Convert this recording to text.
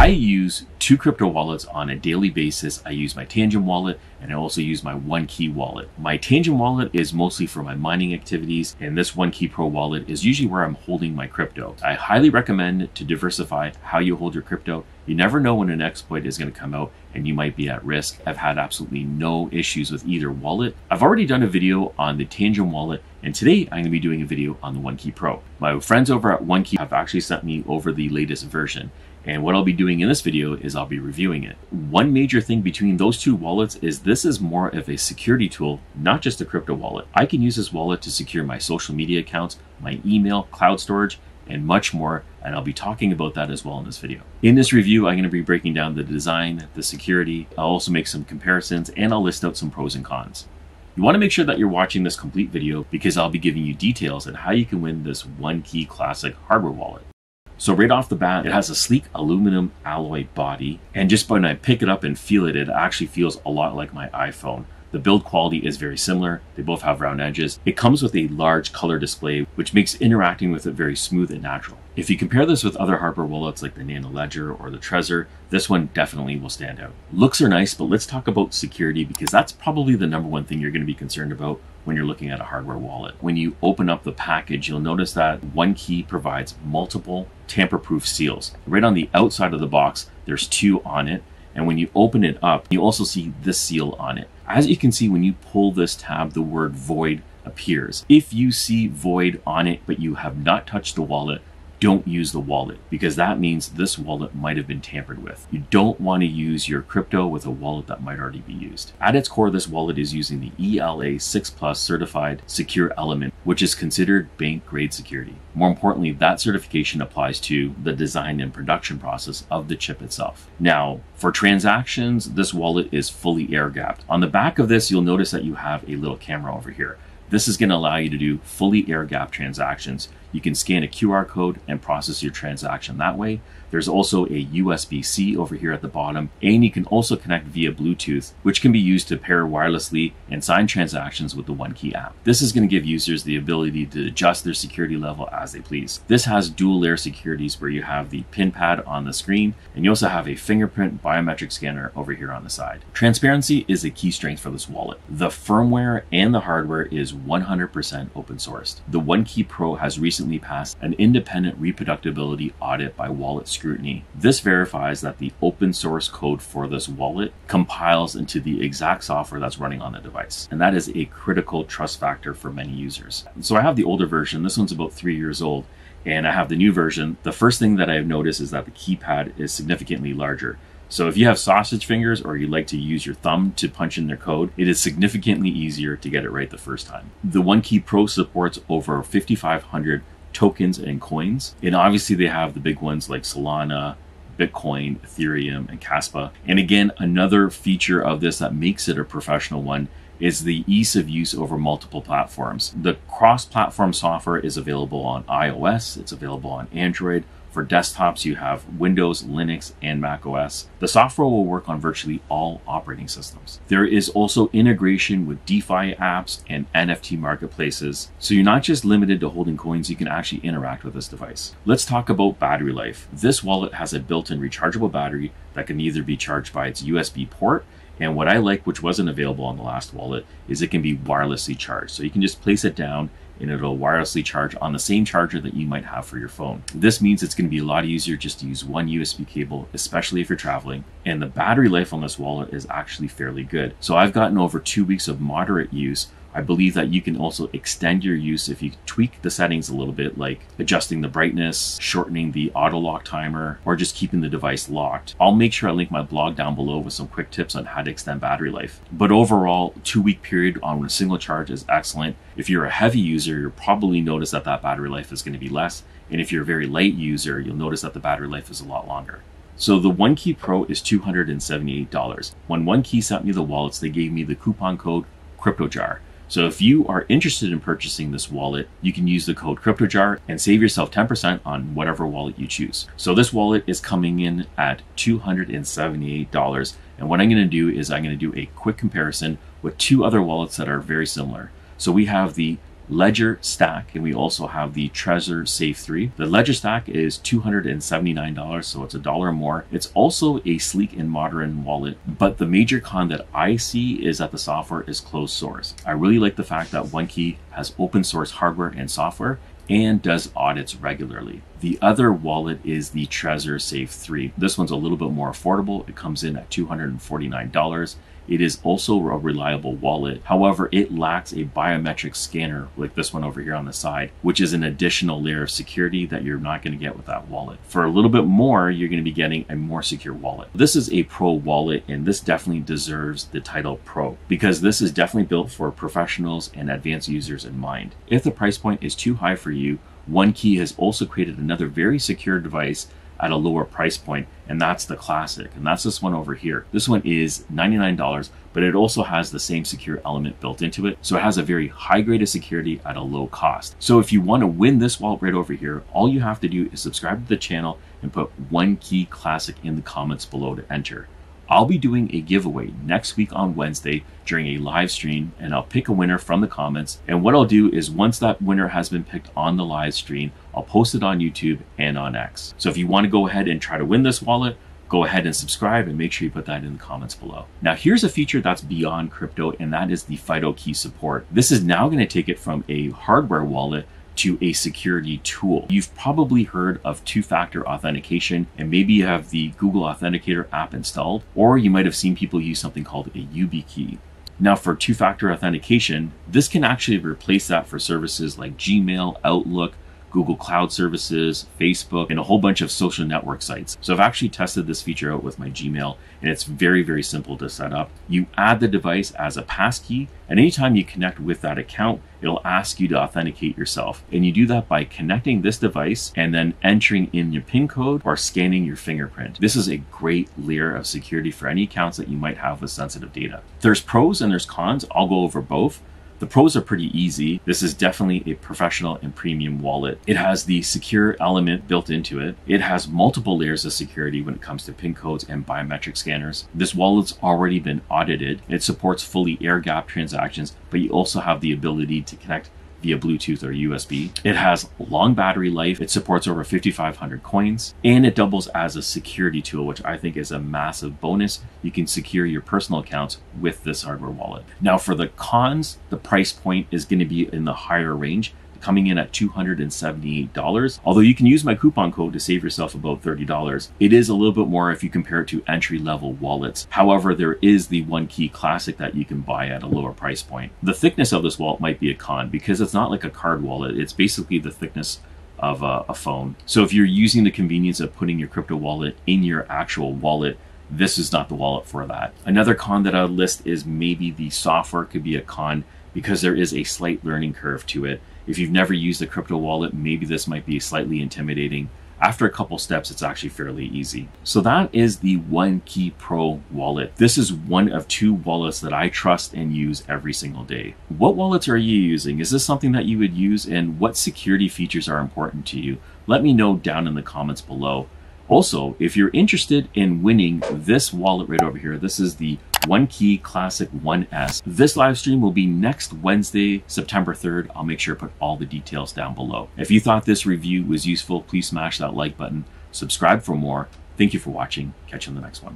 I use two crypto wallets on a daily basis. I use my Tangem wallet and I also use my OneKey wallet. My Tangem wallet is mostly for my mining activities, and this OneKey Pro wallet is usually where I'm holding my crypto. I highly recommend to diversify how you hold your crypto. You never know when an exploit is going to come out and you might be at risk. I've had absolutely no issues with either wallet. I've already done a video on the Tangem wallet, and today I'm going to be doing a video on the OneKey Pro. My friends over at OneKey have actually sent me over the latest version. And what I'll be doing in this video is I'll be reviewing it. One major thing between those two wallets is this is more of a security tool, not just a crypto wallet. I can use this wallet to secure my social media accounts, my email, cloud storage, and much more, and I'll be talking about that as well in this video. In this review, I'm going to be breaking down the design, the security, I'll also make some comparisons, and I'll list out some pros and cons. You want to make sure that you're watching this complete video because I'll be giving you details on how you can win this OneKey Classic hardware wallet. So right off the bat, it has a sleek aluminum alloy body. And just when I pick it up and feel it, it actually feels a lot like my iPhone. The build quality is very similar. They both have round edges. It comes with a large color display, which makes interacting with it very smooth and natural. If you compare this with other hardware wallets like the Nano Ledger or the Trezor, this one definitely will stand out. Looks are nice, but let's talk about security because that's probably the number one thing you're going to be concerned about when you're looking at a hardware wallet. When you open up the package, you'll notice that OneKey provides multiple tamper-proof seals. Right on the outside of the box, there's two on it. And when you open it up, you also see this seal on it. As you can see, when you pull this tab, the word void appears. If you see void on it, but you have not touched the wallet, don't use the wallet because that means this wallet might have been tampered with. You don't want to use your crypto with a wallet that might already be used. At its core, this wallet is using the ELA 6 Plus certified secure element, which is considered bank grade security. More importantly, that certification applies to the design and production process of the chip itself. Now, for transactions, this wallet is fully air gapped. On the back of this, you'll notice that you have a little camera over here. This is going to allow you to do fully air gap transactions. You can scan a QR code and process your transaction that way. There's also a USB C over here at the bottom, and you can also connect via Bluetooth, which can be used to pair wirelessly and sign transactions with the OneKey app. This is going to give users the ability to adjust their security level as they please. This has dual layer securities where you have the pin pad on the screen, and you also have a fingerprint biometric scanner over here on the side. Transparency is a key strength for this wallet. The firmware and the hardware is 100% open sourced. The OneKey Pro has recently passed an independent reproducibility audit by Wallet scrutiny. This verifies that the open source code for this wallet compiles into the exact software that's running on the device. And that is a critical trust factor for many users. So I have the older version, this one's about three years old, and I have the new version. The first thing that I've noticed is that the keypad is significantly larger. So if you have sausage fingers or you like to use your thumb to punch in their code, it is significantly easier to get it right the first time. The OneKey Pro supports over 5,500 tokens and coins. And obviously, they have the big ones like Solana, Bitcoin, Ethereum, and Kaspa. And again, another feature of this that makes it a professional one is the ease of use over multiple platforms. The cross platform software is available on iOS, it's available on Android, for desktops, you have Windows, Linux, and Mac OS. The software will work on virtually all operating systems. There is also integration with DeFi apps and NFT marketplaces, so you're not just limited to holding coins, you can actually interact with this device. Let's talk about battery life. This wallet has a built in rechargeable battery that can either be charged by its USB port and what I like, which wasn't available on the last wallet, is it can be wirelessly charged. So you can just place it down and it'll wirelessly charge on the same charger that you might have for your phone. This means it's going to be a lot easier just to use one USB cable, especially if you're traveling. And the battery life on this wallet is actually fairly good. So I've gotten over two weeks of moderate use I believe that you can also extend your use if you tweak the settings a little bit, like adjusting the brightness, shortening the auto lock timer, or just keeping the device locked. I'll make sure I link my blog down below with some quick tips on how to extend battery life. But overall, two week period on a single charge is excellent. If you're a heavy user, you'll probably notice that that battery life is going to be less. And if you're a very light user, you'll notice that the battery life is a lot longer. So the OneKey Pro is $278. When OneKey sent me the wallets, they gave me the coupon code CryptoJar. So if you are interested in purchasing this wallet, you can use the code CryptoJar and save yourself 10% on whatever wallet you choose. So this wallet is coming in at $278. And what I'm going to do is I'm going to do a quick comparison with two other wallets that are very similar. So we have the Ledger Stax, and we also have the Trezor Safe 3. The Ledger Stax is $279, so it's a dollar more. It's also a sleek and modern wallet, but the major con that I see is that the software is closed source. I really like the fact that OneKey has open source hardware and software and does audits regularly. The other wallet is the Trezor Safe 3. This one's a little bit more affordable. It comes in at $249. It is also a reliable wallet. However, it lacks a biometric scanner like this one over here on the side, which is an additional layer of security that you're not going to get with that wallet. For a little bit more, you're going to be getting a more secure wallet. This is a pro wallet, and this definitely deserves the title pro because this is definitely built for professionals and advanced users in mind. If the price point is too high for you, OneKey has also created another very secure device at a lower price point, and that's the classic. And that's this one over here. This one is $99, but it also has the same secure element built into it. So it has a very high grade of security at a low cost. So if you want to win this wallet right over here, all you have to do is subscribe to the channel and put one key classic in the comments below to enter. I'll be doing a giveaway next week on Wednesday during a live stream, and I'll pick a winner from the comments. And what I'll do is once that winner has been picked on the live stream, I'll post it on YouTube and on X. So if you want to go ahead and try to win this wallet, go ahead and subscribe and make sure you put that in the comments below. Now, here's a feature that's beyond crypto, and that is the FIDO key support. This is now going to take it from a hardware wallet to a security tool. You've probably heard of two factor authentication, and maybe you have the Google Authenticator app installed, or you might have seen people use something called a YubiKey. Now, for two factor authentication, this can actually replace that for services like Gmail, Outlook, Google Cloud Services, Facebook, and a whole bunch of social network sites. So I've actually tested this feature out with my Gmail, and it's very, very simple to set up. You add the device as a passkey, and anytime you connect with that account, it'll ask you to authenticate yourself. And you do that by connecting this device and then entering in your PIN code or scanning your fingerprint. This is a great layer of security for any accounts that you might have with sensitive data. There's pros and there's cons. I'll go over both. The pros are pretty easy. This is definitely a professional and premium wallet. It has the secure element built into it. It has multiple layers of security when it comes to PIN codes and biometric scanners. This wallet's already been audited. It supports fully air gap transactions, but you also have the ability to connect via Bluetooth or USB. It has long battery life. It supports over 5,500 coins and it doubles as a security tool, which I think is a massive bonus. You can secure your personal accounts with this hardware wallet. Now, for the cons, the price point is going to be in the higher range coming in at $278. Although you can use my coupon code to save yourself about $30. It is a little bit more if you compare it to entry level wallets. However, there is the OneKey Classic that you can buy at a lower price point. The thickness of this wallet might be a con because it's not like a card wallet, it's basically the thickness of a, a phone. So if you're using the convenience of putting your crypto wallet in your actual wallet, this is not the wallet for that. Another con that I would list is maybe the software could be a con because there is a slight learning curve to it. If you've never used a crypto wallet, maybe this might be slightly intimidating. After a couple steps, it's actually fairly easy. So that is the OneKey Pro wallet. This is one of two wallets that I trust and use every single day. What wallets are you using? Is this something that you would use and what security features are important to you? Let me know down in the comments below. Also, if you're interested in winning this wallet right over here, this is the OneKey Classic 1S. This live stream will be next Wednesday, September 3rd. I'll make sure to put all the details down below. If you thought this review was useful, please smash that like button, subscribe for more. Thank you for watching. Catch you on the next one.